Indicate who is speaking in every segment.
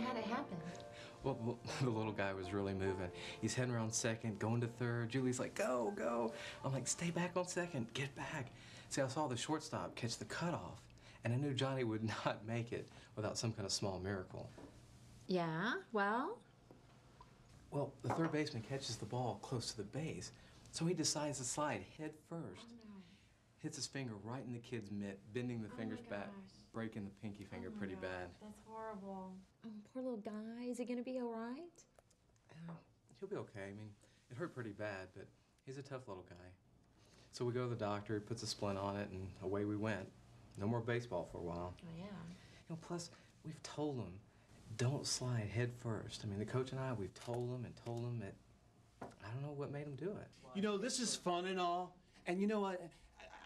Speaker 1: So how'd it happen?
Speaker 2: Well, the little guy was really moving. He's heading around second, going to third. Julie's like, go, go. I'm like, stay back on second, get back. See, I saw the shortstop catch the cutoff, and I knew Johnny would not make it without some kind of small miracle.
Speaker 1: Yeah, well?
Speaker 2: Well, the third baseman catches the ball close to the base, so he decides to slide head first.
Speaker 1: Oh, no.
Speaker 2: Hits his finger right in the kid's mitt, bending the
Speaker 1: Oh,
Speaker 2: fingers
Speaker 1: my
Speaker 2: back, breaking the pinky finger
Speaker 1: Oh,
Speaker 2: pretty
Speaker 1: gosh,
Speaker 2: bad.
Speaker 1: That's horrible. Oh, poor little guy. Is he gonna be all right?
Speaker 2: Uh, he'll be okay. I mean, it hurt pretty bad, but he's a tough little guy. So we go to the doctor, he puts a splint on it, and away we went. No more baseball for a while.
Speaker 1: Oh, yeah.
Speaker 2: You know, plus, we've told him, don't slide head first. I mean, the coach and I, we've told him and told him that, I don't know what made him do it.
Speaker 3: You know, this is fun and all. And you know what?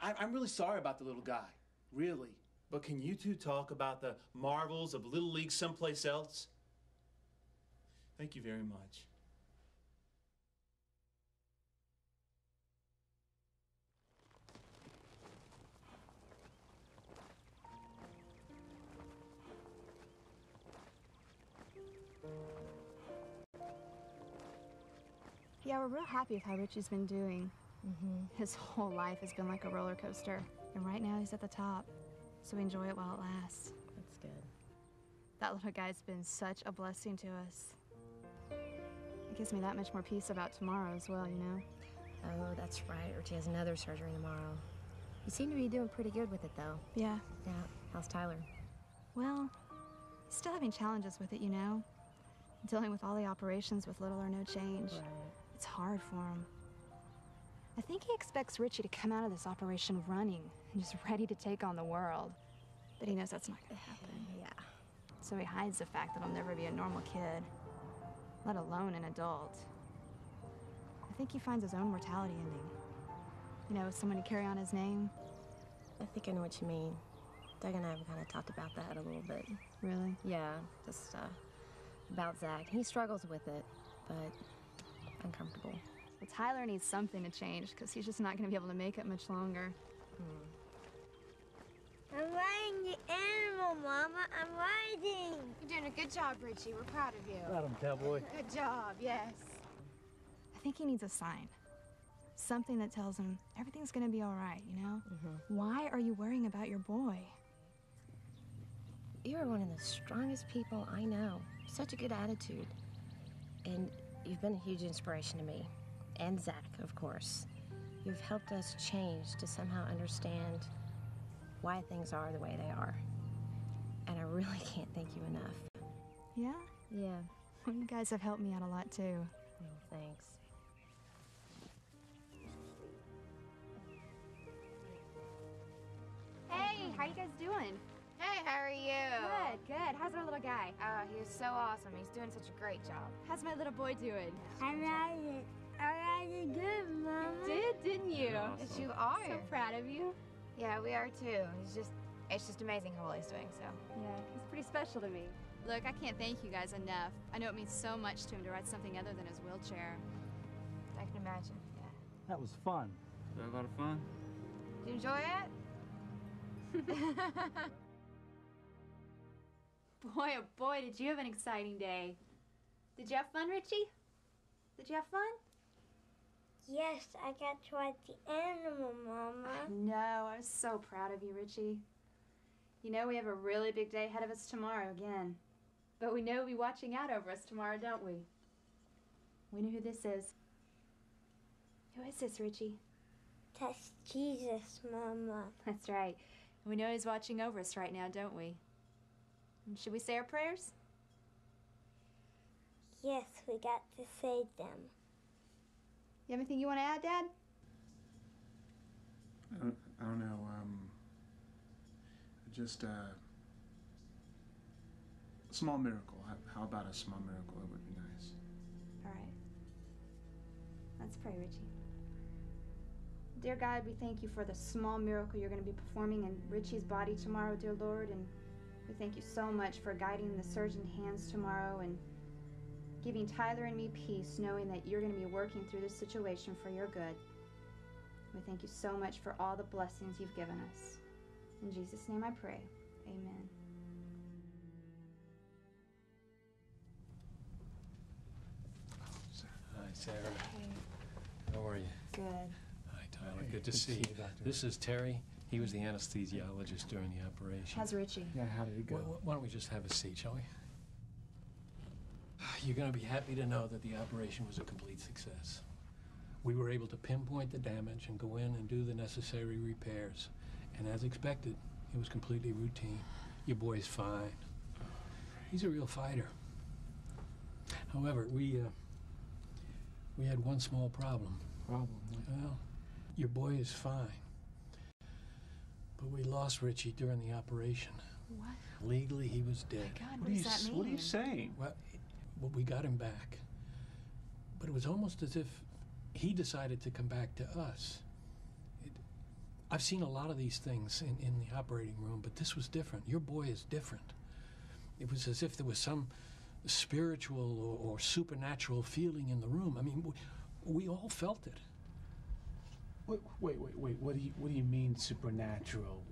Speaker 3: I, I'm really sorry about the little guy. Really. But can you two talk about the marvels of Little League someplace else? Thank you very much.
Speaker 4: Yeah, we're real happy with how Richie's been doing. Mm-hmm. His whole life has been like a roller coaster, and right now he's at the top. So we enjoy it while it lasts.
Speaker 1: That's good.
Speaker 4: That little guy's been such a blessing to us. It gives me that much more peace about tomorrow as well, you know?
Speaker 1: Oh, that's right. Richie has another surgery tomorrow. You seem to be doing pretty good with it, though.
Speaker 4: Yeah.
Speaker 1: Yeah. How's Tyler?
Speaker 4: Well, he's still having challenges with it, you know? Dealing with all the operations with little or no change.
Speaker 1: Right.
Speaker 4: It's hard for him. I think he expects Richie to come out of this operation running and just ready to take on the world. But he knows that's not gonna happen.
Speaker 1: Yeah.
Speaker 4: So he hides the fact that he'll never be a normal kid, let alone an adult. I think he finds his own mortality ending. You know, someone to carry on his name.
Speaker 1: I think I know what you mean. Doug and I have kind of talked about that a little bit.
Speaker 4: Really?
Speaker 1: Yeah, just uh, about Zach. He struggles with it, but uncomfortable.
Speaker 4: Well, Tyler needs something to change because he's just not going to be able to make it much longer.
Speaker 5: I'm riding the animal, Mama. I'm riding.
Speaker 4: You're doing a good job, Richie. We're proud of you.
Speaker 3: Got him, cowboy.
Speaker 4: Good job, yes. I think he needs a sign. Something that tells him everything's gonna be all right, you know? Mm-hmm. Why are you worrying about your boy?
Speaker 1: You are one of the strongest people I know. Such a good attitude. And you've been a huge inspiration to me. And Zach, of course. You've helped us change to somehow understand why things are the way they are. And I really can't thank you enough.
Speaker 4: Yeah?
Speaker 1: Yeah.
Speaker 4: Well, you guys have helped me out a lot too.
Speaker 1: Oh, thanks.
Speaker 4: Hey, how you guys doing?
Speaker 6: Hey, how are you?
Speaker 4: Good, good. How's our little guy?
Speaker 6: Oh, he was so awesome. He's doing such a great job.
Speaker 4: How's my little boy doing?
Speaker 5: I ride it. I ride it good, Mama.
Speaker 4: Did, didn't you?
Speaker 6: Yes, you are.
Speaker 4: So proud of you.
Speaker 6: Yeah, we are too. He's just, it's just amazing how well he's doing. So,
Speaker 4: Yeah, he's pretty special to me. Look, I can't thank you guys enough. I know it means so much to him to ride something other than his wheelchair.
Speaker 6: I can imagine. Yeah.
Speaker 7: That was fun.
Speaker 8: Had a lot of fun.
Speaker 6: Did you enjoy it?
Speaker 4: Boy, oh boy, did you have an exciting day. Did you have fun, Richie? Did you have fun?
Speaker 5: Yes, I got to ride the animal, Mama.
Speaker 4: No, I was so proud of you, Richie. You know, we have a really big day ahead of us tomorrow again. But we know you'll be watching out over us tomorrow, don't we? We know who this is. Who is this, Richie?
Speaker 5: That's Jesus, Mama.
Speaker 4: That's right. We know he's watching over us right now, don't we? And should we say our prayers?
Speaker 5: Yes, we got to say them.
Speaker 4: You have anything you want to add, Dad?
Speaker 8: I don't, I don't know. Um, just uh, a small miracle. How, about a small miracle? It would be nice.
Speaker 4: All right. Let's pray, Richie. Dear God, we thank you for the small miracle you're going to be performing in Richie's body tomorrow, dear Lord. And we thank you so much for guiding the surgeon's hands tomorrow and giving Tyler and me peace, knowing that you're going to be working through this situation for your good. We thank you so much for all the blessings you've given us. In Jesus' name I pray. Amen.
Speaker 7: Hi, Sarah. Hey. How are you?
Speaker 4: Good.
Speaker 7: Hi, Tyler.
Speaker 8: Hey,
Speaker 7: good to good see, you.
Speaker 8: Doctor.
Speaker 7: This is Terry. He was the anesthesiologist during the operation.
Speaker 4: How's Richie?
Speaker 8: Yeah, how did it go?
Speaker 7: Why, why don't we just have a seat, shall we? You're going to be happy to know that the operation was a complete success. We were able to pinpoint the damage and go in and do the necessary repairs. And as expected, it was completely routine. Your boy's fine. He's a real fighter. However, we uh, we had one small problem.
Speaker 8: Problem.
Speaker 7: Well, your boy is fine. But we lost Richie during the operation.
Speaker 4: What?
Speaker 7: Legally, he was dead.
Speaker 4: God,
Speaker 3: What
Speaker 4: what
Speaker 3: are, you,
Speaker 4: does that mean?
Speaker 3: what are you saying?
Speaker 7: Well, well, we got him back. But it was almost as if he decided to come back to us. It, I've seen a lot of these things in, in the operating room, but this was different. Your boy is different. It was as if there was some spiritual or, or supernatural feeling in the room. I mean, we, we all felt it.
Speaker 3: Wait, wait, wait, wait. What do you What do you mean supernatural?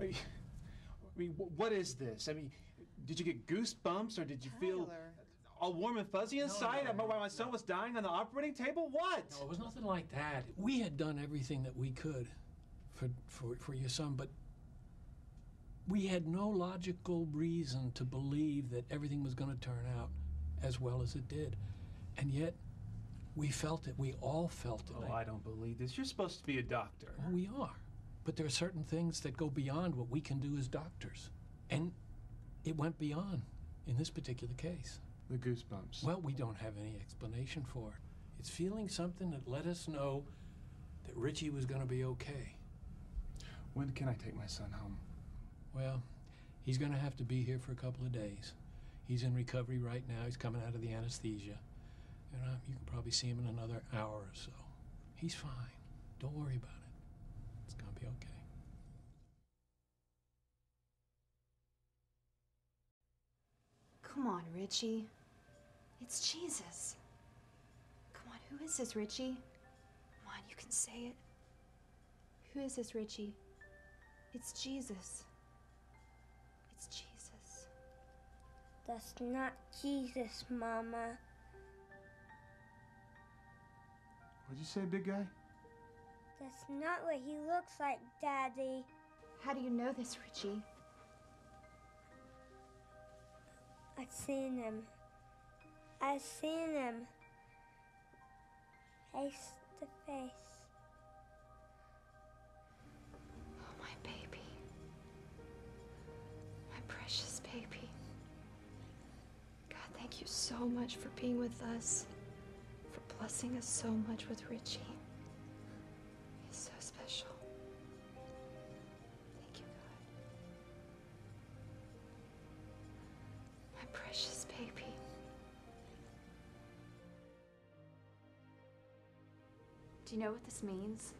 Speaker 3: You- I mean, what is this? I mean, did you get goosebumps or did you feel all warm and fuzzy inside?
Speaker 7: no,
Speaker 3: While my son was dying on the operating table? What?
Speaker 7: No, it was nothing like that. We had done everything that we could for, for, for your son, but we had no logical reason to believe that everything was going to turn out as well as it did. And yet, we felt it. We all felt it.
Speaker 3: Oh, I don't believe this. You're supposed to be a doctor.
Speaker 7: Well, we are. But there are certain things that go beyond what we can do as doctors. And it went beyond in this particular case.
Speaker 8: The goosebumps.
Speaker 7: Well, we don't have any explanation for it. It's feeling something that let us know that Richie was going to be okay.
Speaker 8: When can I take my son home?
Speaker 7: Well, he's going to have to be here for a couple of days. He's in recovery right now. He's coming out of the anesthesia. And uh, you can probably see him in another hour or so. He's fine. Don't worry about it. It's going to be okay.
Speaker 4: Come on, Richie. It's Jesus. Come on, who is this, Richie? Come on, you can say it. Who is this, Richie? It's Jesus. It's Jesus.
Speaker 5: That's not Jesus, Mama.
Speaker 8: What'd you say, big guy?
Speaker 5: That's not what he looks like, Daddy.
Speaker 4: How do you know this, Richie?
Speaker 5: I've seen him. I've seen him. Face to face.
Speaker 4: Oh, my baby. My precious baby. God, thank you so much for being with us, for blessing us so much with Richie. He's so special. Thank you, God. My precious Do you know what this means?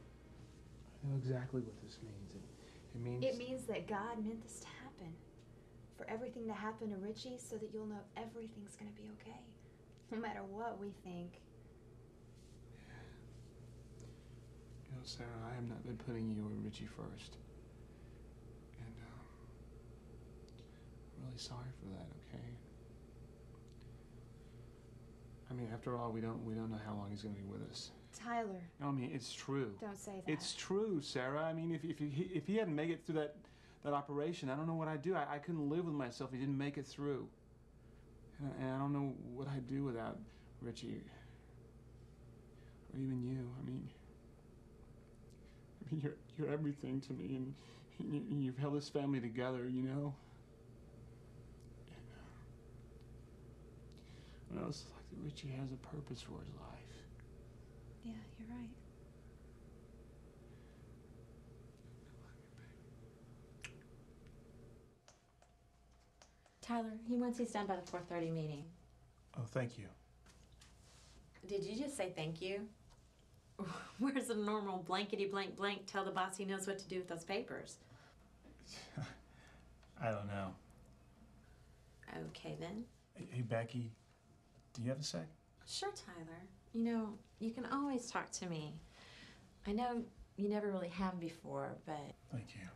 Speaker 3: I know exactly what this means. It, it means.
Speaker 4: It means that God meant this to happen. For everything to happen to Richie so that you'll know everything's gonna be okay. No matter what we think.
Speaker 8: You know, Sarah, I have not been putting you or Richie first. And, um, I'm really sorry for that, okay? I mean, after all, we don't we don't know how long he's gonna be with us.
Speaker 4: Tyler,
Speaker 8: No, I mean, it's true.
Speaker 4: don't say that.
Speaker 8: It's true, Sarah. I mean, if, if, he, if he hadn't made it through that, that operation, I don't know what I'd do. I, I couldn't live with myself if he didn't make it through. And, I- and I don't know what I'd do without Richie. Or even you. I mean, I mean, you're, you're everything to me, and you, you've held this family together, you know? And, uh, well, it's like that Richie has a purpose for his life.
Speaker 4: Yeah, you're right.
Speaker 9: Tyler, he wants he's done by the 4:30 meeting.
Speaker 8: Oh, thank you.
Speaker 9: Did you just say thank you? Where's the normal blankety blank blank tell the boss he knows what to do with those papers?
Speaker 8: I don't know.
Speaker 9: Okay then.
Speaker 8: Hey, Becky, do you have a sec?
Speaker 9: Sure, Tyler. You know, you can always talk to me. I know you never really have before, but
Speaker 8: Thank you.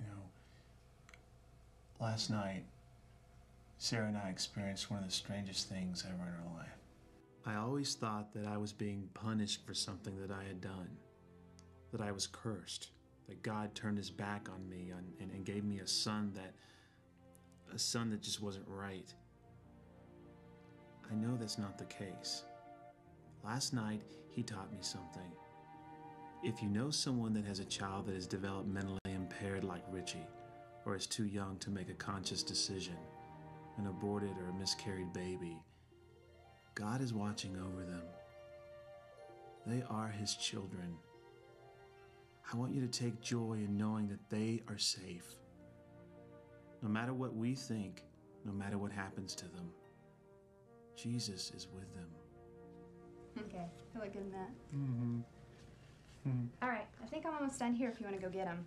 Speaker 8: You know, last night, Sarah and I experienced one of the strangest things ever in our life.
Speaker 3: I always thought that I was being punished for something that I had done, that I was cursed, that God turned his back on me and, and, and gave me a son that, a son that just wasn't right. I know that's not the case. Last night, he taught me something. If you know someone that has a child that is developmentally impaired like Richie, or is too young to make a conscious decision, an aborted or a miscarried baby, God is watching over them. They are His children. I want you to take joy in knowing that they are safe. No matter what we think, no matter what happens to them, Jesus is with them.
Speaker 4: Okay, I feel good in that.
Speaker 8: Mm-hmm. Mm-hmm.
Speaker 4: All right, I think I'm almost done here if you want to go get him.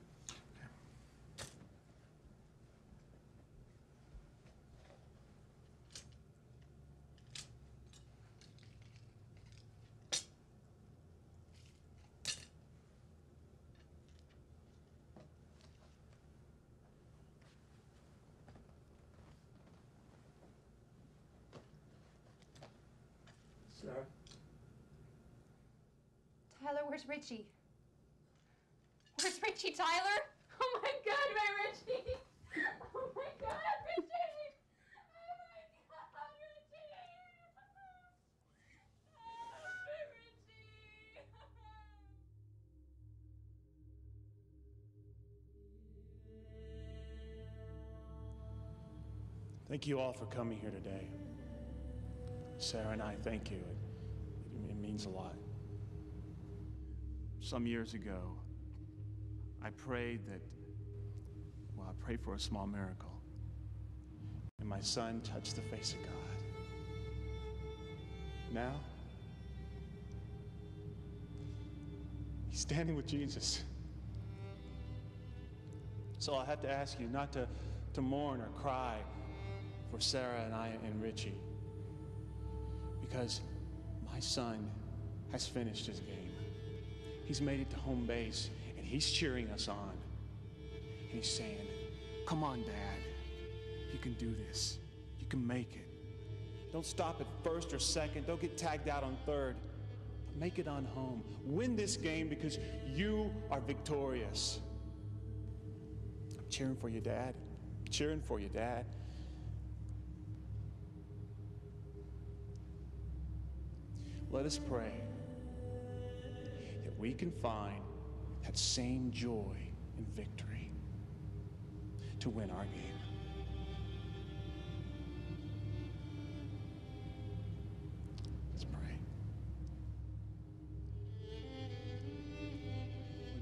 Speaker 4: Tyler, where's Richie? Where's Richie, Tyler? Oh my god, my Richie! Oh my god, Richie! Oh my god, Richie!
Speaker 3: Thank you all for coming here today. Sarah and I thank you. It, it means a lot. Some years ago, I prayed that, well, I prayed for a small miracle. And my son touched the face of God. Now, he's standing with Jesus. So I have to ask you not to, to mourn or cry for Sarah and I and Richie because my son has finished his game. He's made it to home base and he's cheering us on. And he's saying, Come on, Dad. You can do this. You can make it. Don't stop at first or second. Don't get tagged out on third. Make it on home. Win this game because you are victorious. I'm cheering for you, Dad. I'm cheering for you, Dad. Let us pray we can find that same joy and victory to win our game. Let's pray.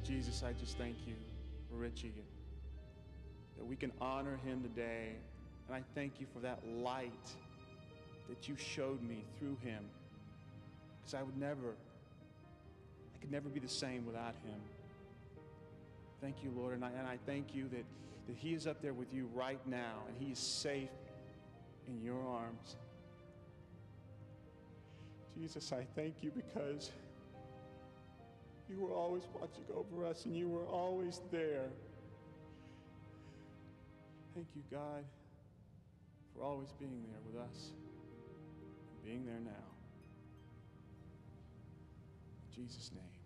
Speaker 3: Jesus, I just thank you for Richie, that we can honor him today. And I thank you for that light that you showed me through him because I would never, I could never be the same without him. Thank you, Lord, and I, and I thank you that, that he is up there with you right now and he is safe in your arms. Jesus, I thank you because you were always watching over us and you were always there. Thank you, God, for always being there with us, and being there now. Jesus' name.